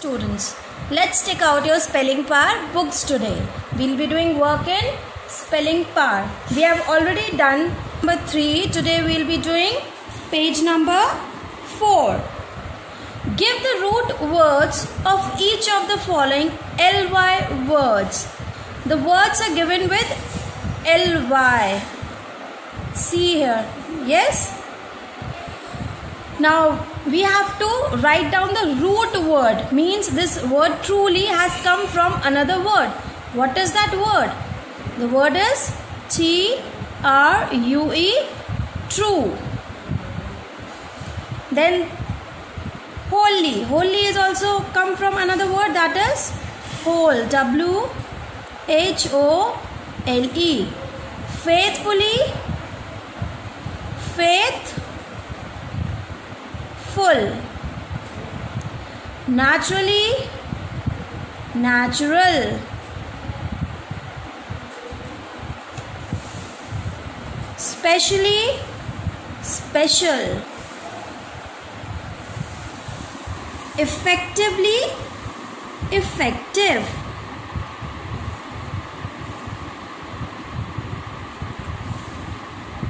Students, let's take out your spelling power books today. We'll be doing work in spelling power. We have already done number 3. Today we'll be doing page number 4. Give the root words of each of the following ly words. The words are given with ly. See here. Yes? Now we have to write down the root word means this word truly has come from another word. What is that word? The word is T R U E true. Then wholly. Wholly is also come from another word that is whole. W H O L E. Faithfully. Faith full naturally natural. Specially special. Effectively effective.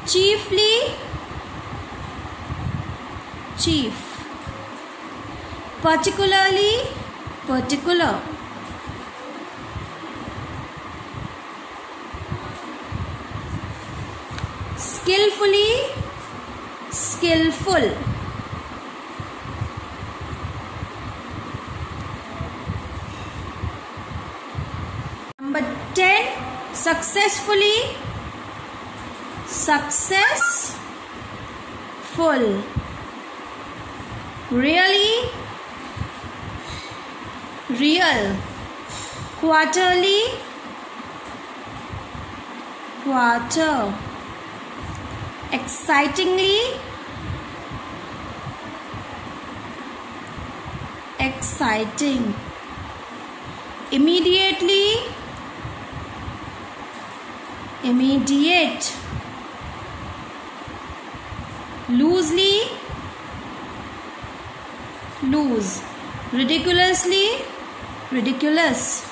Chiefly chief particularly particular skillfully skillful number 10 successfully successful really? Real? Quarterly? Quarter. Excitingly? Exciting. Immediately? Immediate. Loosely loose ridiculously ridiculous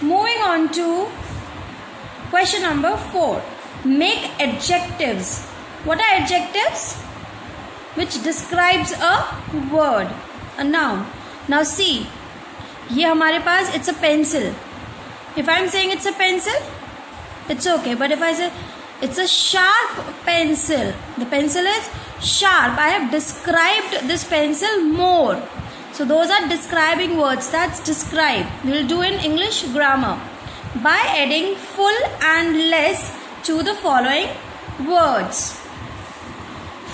moving on to question number 4 make adjectives what are adjectives which describes a word a noun now see ये हमारे पास it's a pencil if I'm saying it's a pencil it's okay but if I say it's a sharp pencil. The pencil is sharp. I have described this pencil more. So those are describing words. That's describe we'll do in english grammar. By adding full and less to the following words.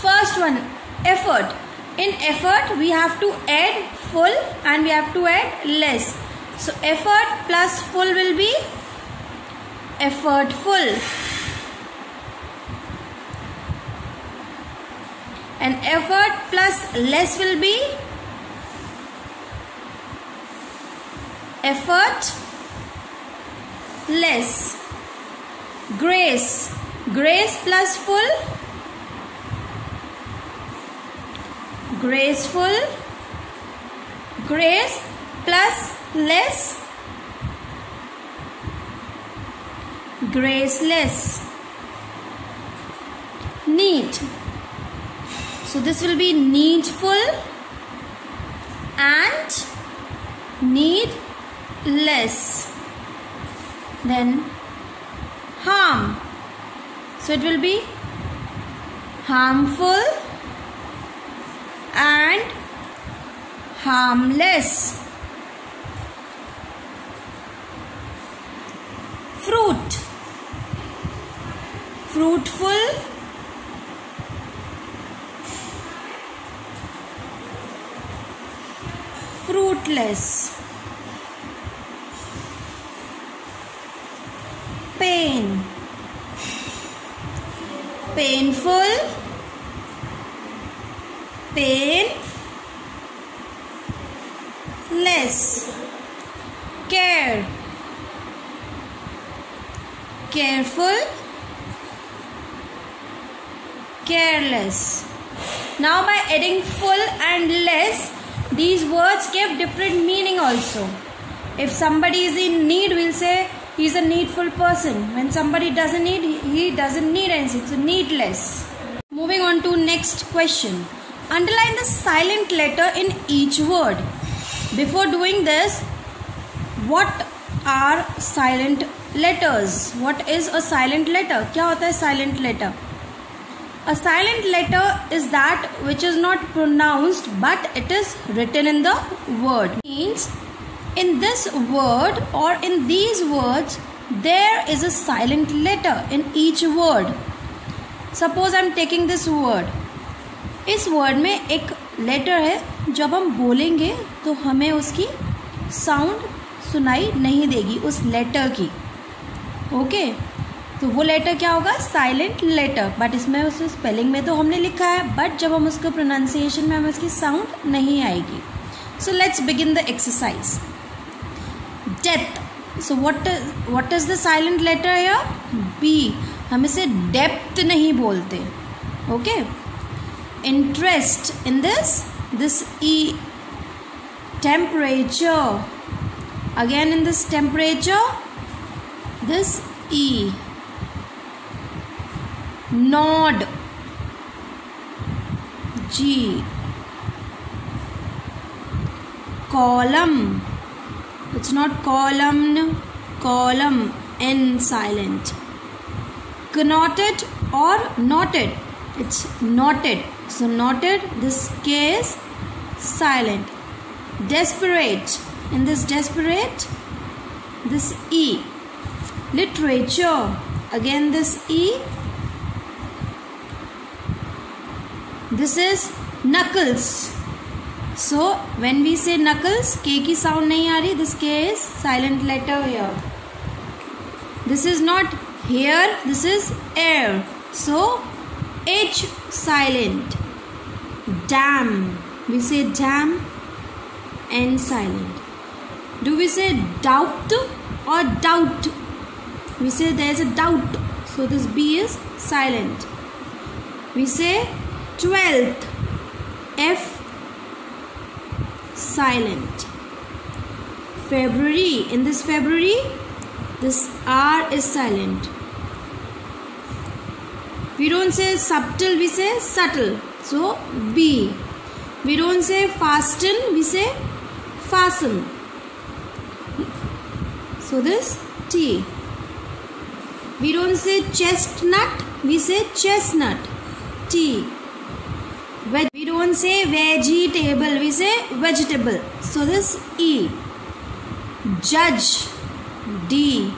First one effort. In effort we have to add full and we have to add less. So effort plus full will be effortful and effort plus less will be effort less grace. Grace plus full. Graceful grace plus less. Graceless neat so this will be needful and needless. Then harm. So it will be harmful and harmless. Fruit. Fruitful pain. Painful. Pain less care. Careful. Careless. Now by adding full and less, these words give different meaning also. If somebody is in need, we'll say he's a needful person. When somebody doesn't need, he doesn't need anything. So needless. Moving on to next question. Underline the silent letter in each word. Before doing this, what are silent letters? What is a silent letter? क्या होता है silent letter? A silent letter is that which is not pronounced but it is written in the word. Means in this word or in these words there is a silent letter in each word. Suppose I am taking this word. इस word में एक letter है जब हम बोलेंगे तो हमें उसकी साउंड सुनाई नहीं देगी उस लेटर की ओके okay? तो वो लेटर क्या होगा? साइलेंट लेटर बट इसमें उस स्पेलिंग में तो हमने लिखा है बट जब हम उसको प्रोनाउंसिएशन में, हमें उसकी साउंड नहीं आएगी। So let's begin the exercise debt so what what is the silent letter या बी हम इसे डेप्थ नहीं बोलते। Okay interest in this this E temperature again in this temperature this E nod. G. Column. It's not column column. N silent. Knotted or knotted? It's knotted. So knotted this case silent. Desperate. In this desperate this E. Literature. Again this E this is knuckles. So when we say knuckles k ki sound aa rahi this k is silent letter here. This is not here. This is air. So h silent. Dam. We say dam and silent. Do we say doubt or doubt? We say there is a doubt. So this b is silent. We say 12th F silent. February in this February this R is silent. We don't say subtle we say subtle. So B. We don't say fasten we say fasten so this T. We don't say chestnut we say chestnut. T don't say vegetable, we say vegetable. So this E. Judge, D.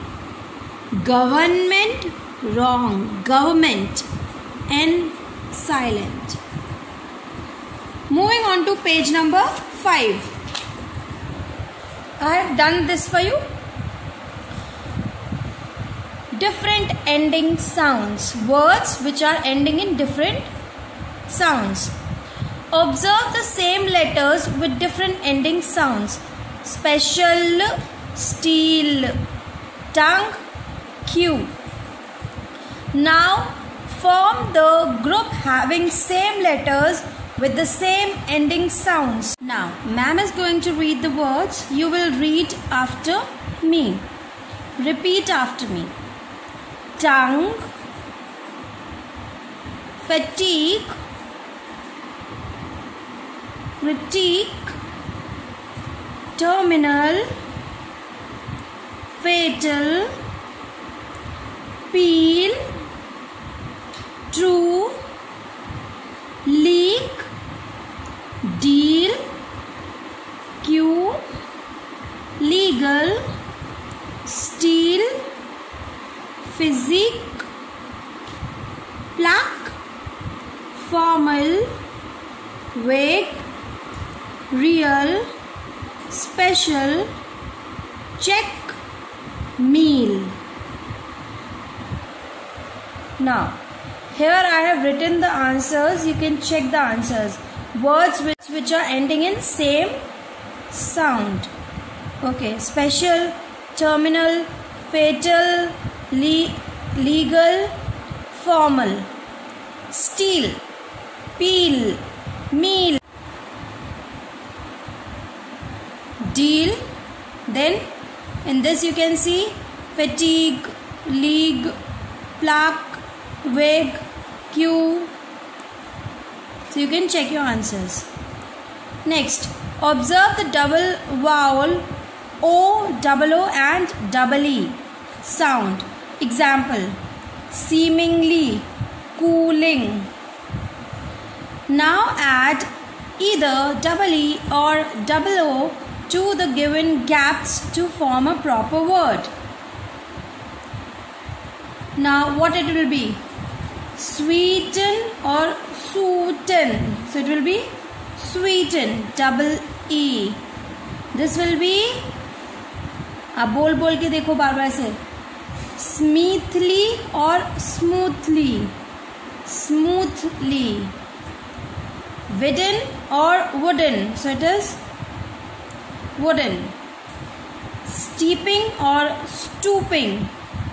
Government, wrong. Government, N. Silent. Moving on to page number 5. I have done this for you. Different ending sounds. Words which are ending in different sounds. Observe the same letters with different ending sounds. Special, steel, tongue, Q. Now form the group having same letters with the same ending sounds. Now, ma'am is going to read the words. You will read after me. Repeat after me. Tongue, fatigue, critique, terminal, fatal, peel, true, leak, deal, queue, legal, steal, physique, special, check, meal. Now, here I have written the answers. You can check the answers. Words which, which are ending in same sound. Okay, special, terminal, fatal, le legal, formal. steal peel meal deal then in this you can see fatigue league plaque wig queue. So you can check your answers. Next observe the double vowel o double o and double e. Sound. Example seemingly cooling. Now add either double e or double o to the given gaps to form a proper word. Now what it will be? Sweeten or sweeten. So it will be sweeten, double E. This will be अब बोल बोल के देखो बार बार से स्मीथली और smoothly smoothly wooden or wooden so it is wooden. Steeping or stooping?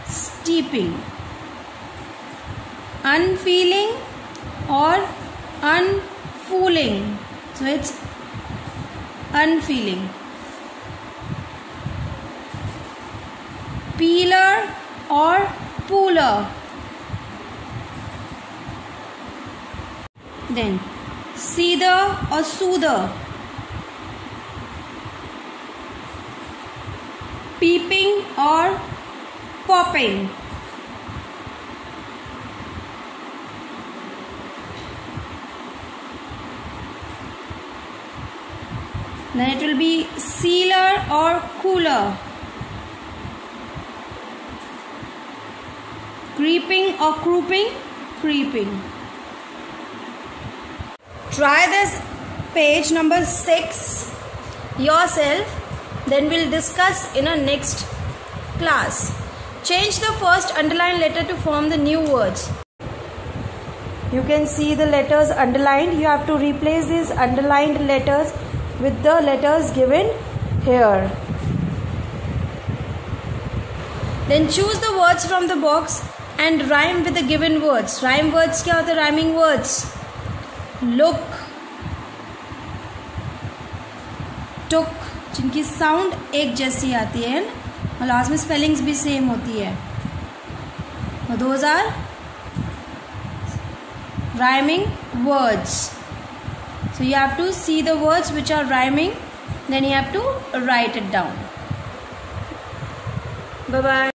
Steeping. Unfeeling or unfooling? So it's unfeeling. Peeler or pooler? Then seether or soother peeping or popping? Then it will be sealer or cooler. Creeping or crouping creeping. Try this page number 6 yourself then we'll discuss in a next class. Change the first underlined letter to form the new words. You can see the letters underlined. You have to replace these underlined letters with the letters given here. Then choose the words from the box and rhyme with the given words. Rhyme words kya hote? Rhyming words. Look. Took जिनकी sound एक जैसी आती है last में spellings भी same होती है। तो दो are rhyming words so you have to see the words which are rhyming then you have to write it down by